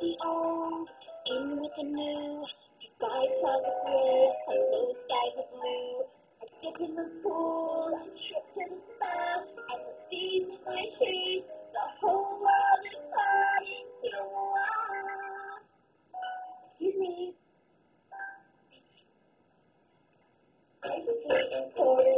the old, in with the new. The sky clouds are gray, hello skies are blue. I dip in the pool, I trip to the spa, and the seas in my shoes. The whole world is mine, So wild. Excuse me. I'm waiting for.